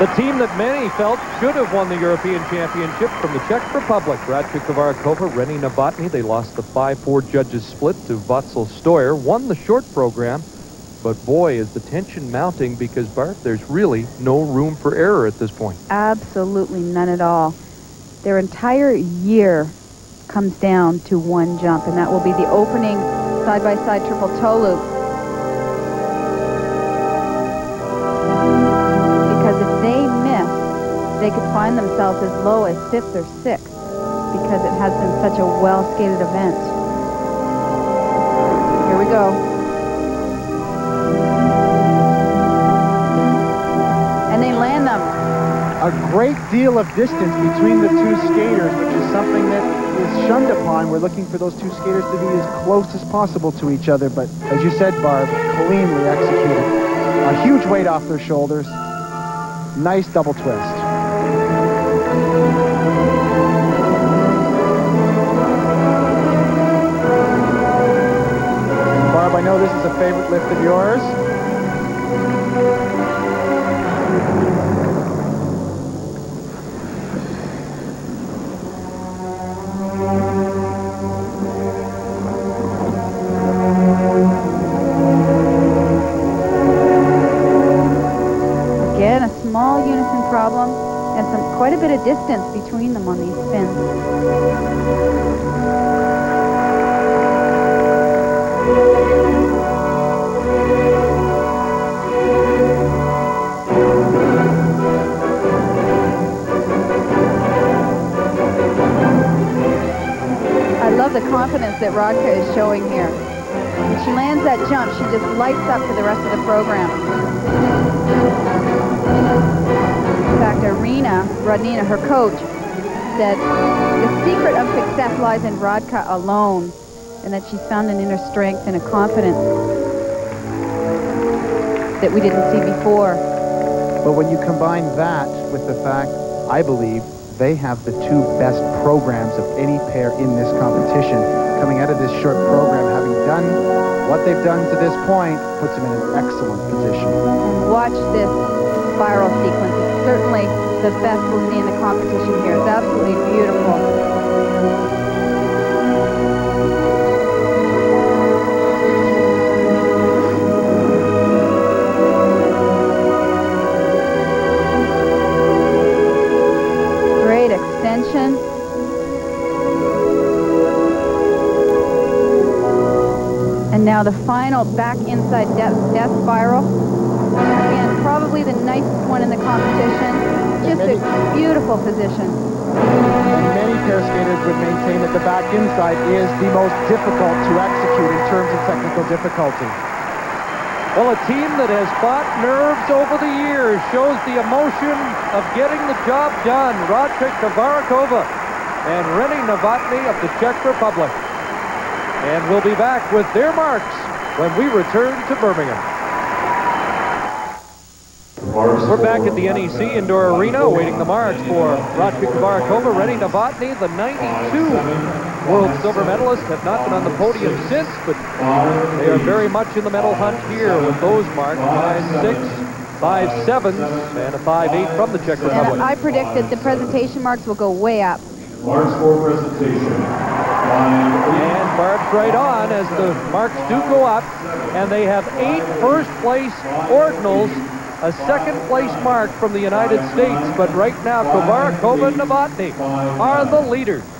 The team that many felt should have won the European Championship from the Czech Republic. Radka Kovarikova, Rene Novotny. They lost the 5-4 judges split to Wötzel Steuer. Won the short program. But boy, is the tension mounting because, Barb, there's really no room for error at this point. Absolutely none at all. Their entire year comes down to one jump, and that will be the opening side-by-side -side triple toe loop. Because if they miss, they could find themselves as low as fifth or sixth because it has been such a well-skated event. Here we go. And they land them. A great deal of distance between the two skaters, which is something that is shunned upon. We're looking for those two skaters to be as close as possible to each other, but as you said, Barb, cleanly executed. A huge weight off their shoulders. Nice double twist. Barb, I know this is a favorite lift of yours. Again, a small unison problem and some quite a bit of distance between them on these spins. I love the confidence that Radka is showing here. When she lands that jump, she just lights up for the rest of the program Rodnina, her coach, said the secret of success lies in Radka alone, and that she's found an inner strength and a confidence that we didn't see before. But when you combine that with the fact, I believe, they have the two best programs of any pair in this competition. Coming out of this short program, having done what they've done to this point, puts them in an excellent position. Watch this spiral sequence certainly the best we'll see in the competition here. It's absolutely beautiful. Great extension. And now the final back inside death, death spiral probably the nicest one in the competition. Just a beautiful position. Many pair skaters would maintain that the back inside is the most difficult to execute in terms of technical difficulty. Well, a team that has fought nerves over the years shows the emotion of getting the job done. Radka Kovarikova and Rene Novotny of the Czech Republic. And we'll be back with their marks when we return to Birmingham. We're back at the NEC Indoor Arena awaiting the marks for Radka Kovarikova, Rene Novotny, the 92 world silver medalists, have not been on the podium since, but they are very much in the medal hunt here with those marks, 5-6, 5-7, and a 5-8 from the Czech Republic. And I predict that the presentation marks will go way up. Marks for presentation. And Barb's right on as the marks do go up, and they have eight first place ordinals a second place mark from the United States, but right now Kovarikova and Novotny are the leaders.